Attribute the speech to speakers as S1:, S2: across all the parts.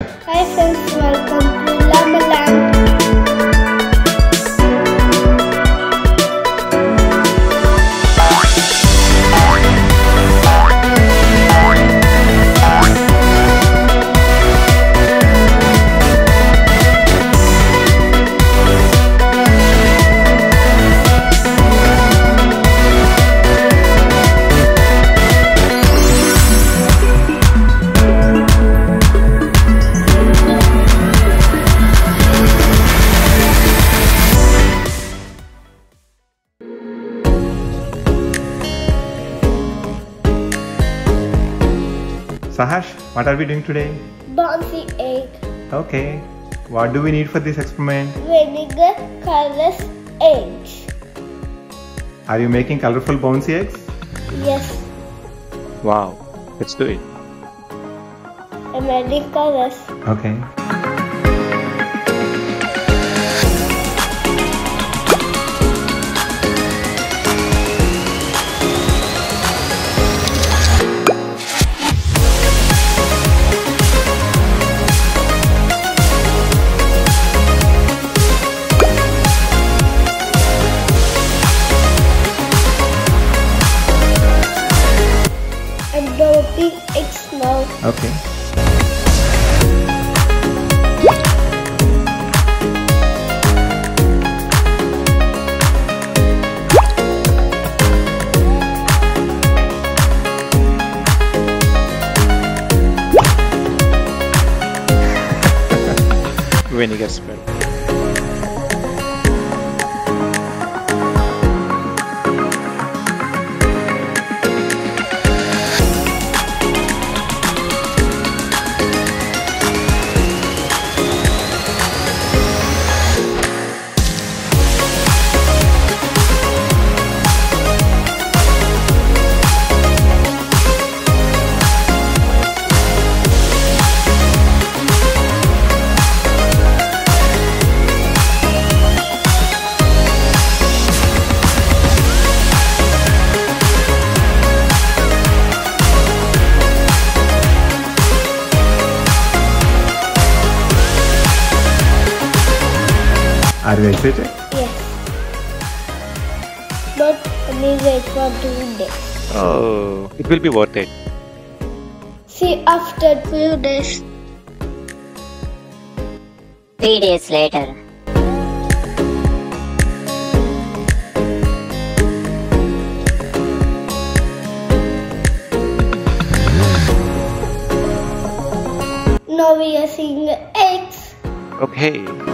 S1: Hi friends, welcome
S2: Saharsh, what are we doing today?
S1: Bouncy egg,
S2: Okay. What do we need for this experiment?
S1: vinegar, colorless eggs.
S2: Are you making colorful bouncy eggs?
S1: Yes,
S3: Wow, let's do it.
S1: I'm adding colors.
S2: Okay.
S1: Developing eggs now.
S2: Okay.
S3: Vinegar smell.
S2: Are you excited?
S1: Yes. But let me wait for two days.
S3: Oh, it will be worth it.
S1: See after few days.
S4: Three days later.
S1: Now we are seeing eggs.
S3: Okay.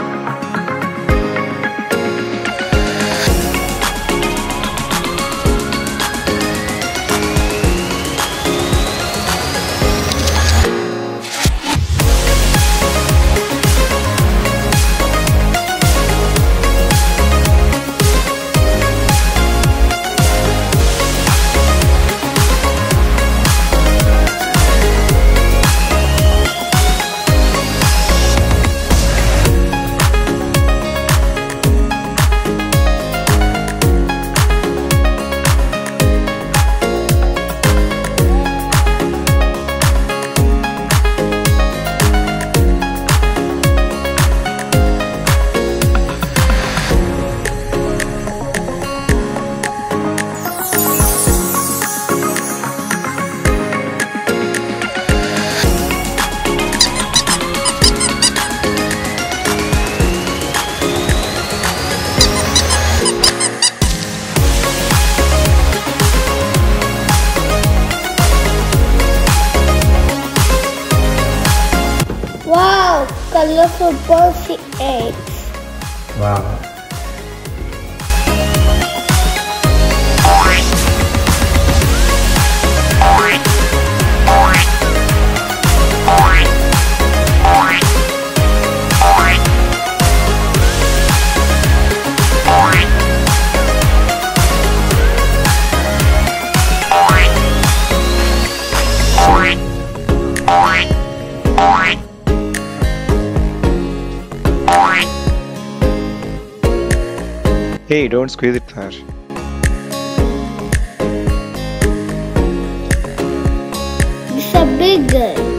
S1: Wow, colorful bouncy eggs.
S2: Wow.
S3: Hey, don't squeeze it.
S1: This is a big girl.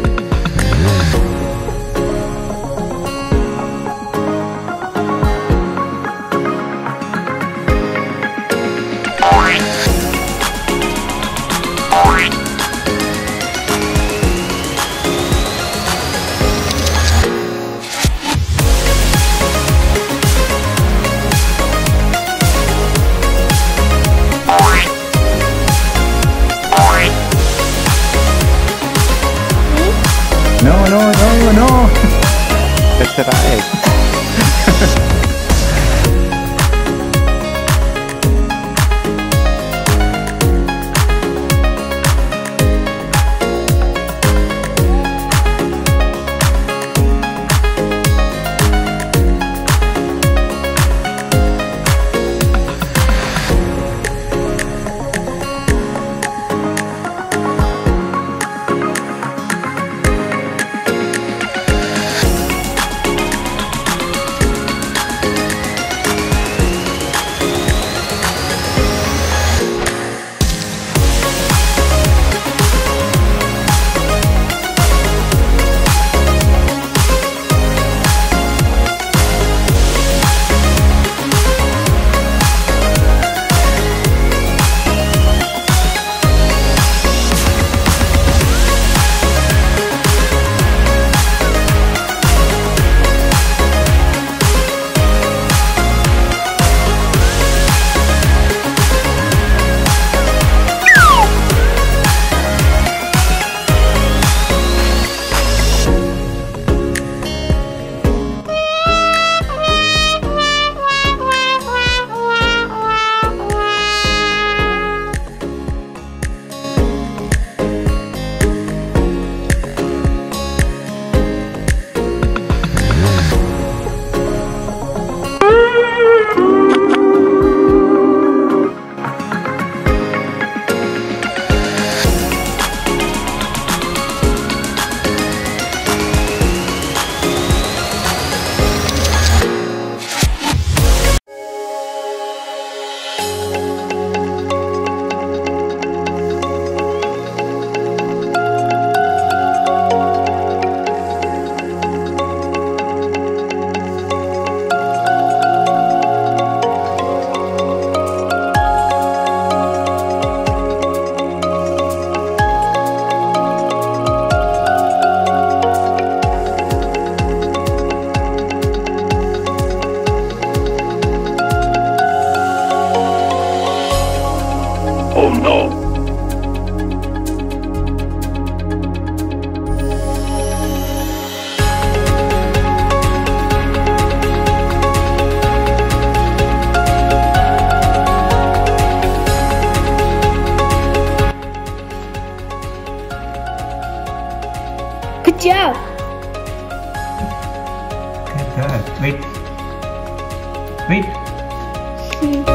S1: Wait.